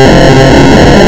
Yeah.